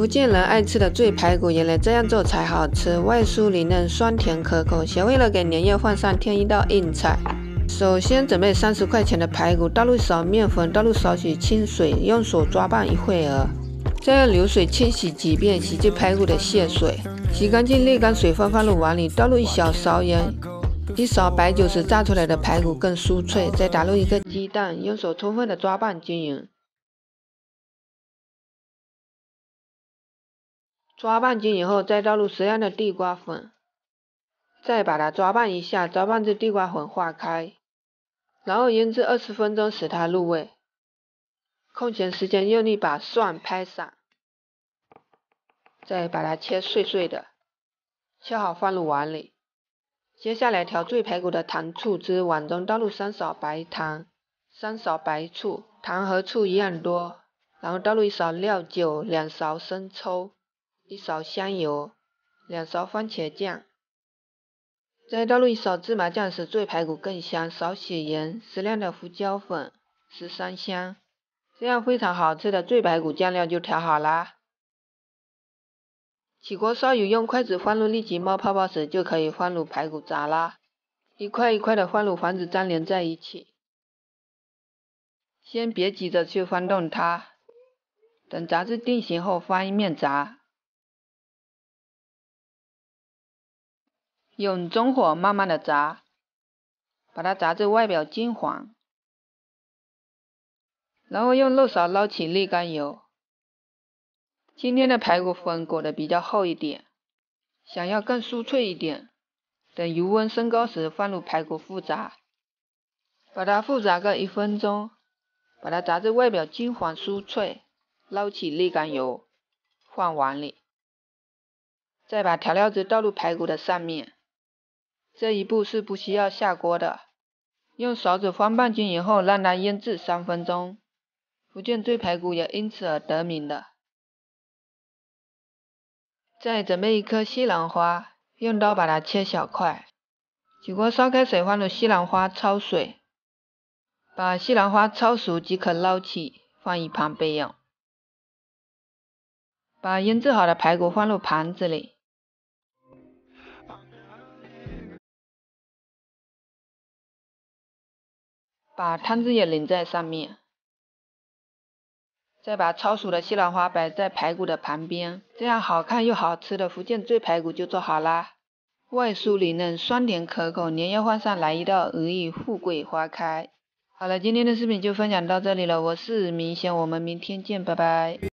福建人爱吃的醉排骨，原来这样做才好吃，外酥里嫩，酸甜可口。学会了给年夜饭上添一道硬菜。首先准备三十块钱的排骨，倒入一勺面粉，倒入少许清水，用手抓拌一会儿，再用流水清洗几遍，洗去排骨的血水。洗干净沥干水分，放入碗里，倒入一小勺盐，一勺白酒时炸出来的排骨更酥脆。再打入一个鸡蛋，用手充分的抓拌均匀。抓拌均匀后，再倒入适量的地瓜粉，再把它抓拌一下，抓拌至地瓜粉化开，然后腌制二十分钟，使它入味。空闲时间用力把蒜拍散，再把它切碎碎的，切好放入碗里。接下来调醉排骨的糖醋汁，碗中倒入三勺白糖，三勺白醋，糖和醋一样多，然后倒入一勺料酒，两勺生抽。一勺香油，两勺番茄酱，再倒入一勺芝麻酱，使醉排骨更香。少许盐，适量的胡椒粉，十三香，这样非常好吃的醉排骨酱料就调好啦。起锅烧油，用筷子放入，立即冒泡泡时就可以放入排骨炸啦。一块一块的放入，防止粘连在一起。先别急着去翻动它，等炸至定型后翻一面炸。用中火慢慢的炸，把它炸至外表金黄，然后用漏勺捞起沥干油。今天的排骨粉裹得比较厚一点，想要更酥脆一点，等油温升高时放入排骨复炸，把它复炸个一分钟，把它炸至外表金黄酥脆，捞起沥干油，放碗里，再把调料汁倒入排骨的上面。这一步是不需要下锅的，用勺子翻拌均匀后，让它腌制三分钟。福建醉排骨也因此而得名的。再准备一颗西兰花，用刀把它切小块。起锅烧开水，放入西兰花焯水，把西兰花焯熟即可捞起，放一旁备用。把腌制好的排骨放入盘子里。把汤汁也淋在上面，再把焯熟的西兰花摆在排骨的旁边，这样好看又好吃的福建醉排骨就做好啦。外酥里嫩，酸甜可口，年夜饭上来一道鹅意富贵花开。好了，今天的视频就分享到这里了，我是明贤，我们明天见，拜拜。